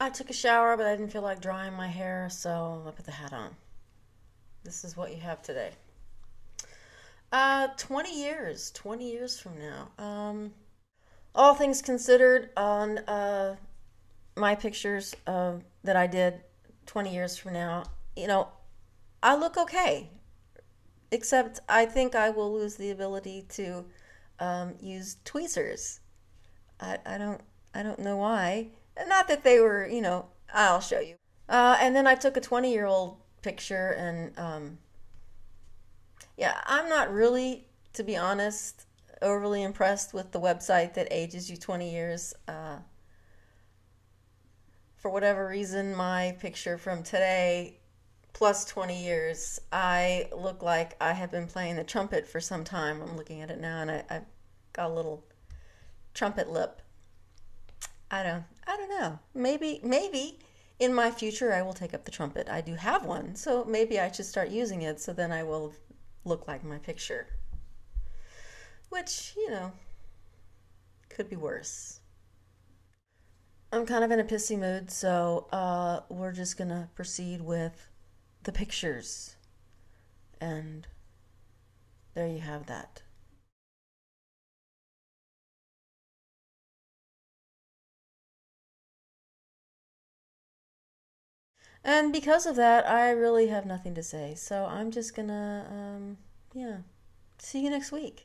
I took a shower, but I didn't feel like drying my hair, so I put the hat on. This is what you have today. Uh, 20 years, 20 years from now. Um, all things considered, on uh, my pictures uh, that I did 20 years from now, you know, I look okay. Except I think I will lose the ability to um, use tweezers. I, I don't I don't know why. Not that they were, you know, I'll show you. Uh, and then I took a 20 year old picture, and um, yeah, I'm not really, to be honest, overly impressed with the website that ages you 20 years. Uh, for whatever reason, my picture from today plus 20 years, I look like I have been playing the trumpet for some time. I'm looking at it now, and I, I've got a little trumpet lip. I don't I don't know. Maybe maybe in my future I will take up the trumpet. I do have one, so maybe I should start using it so then I will look like my picture. Which, you know, could be worse. I'm kind of in a pissy mood, so uh, we're just gonna proceed with the pictures. And there you have that. And because of that, I really have nothing to say. So I'm just gonna, um, yeah, see you next week.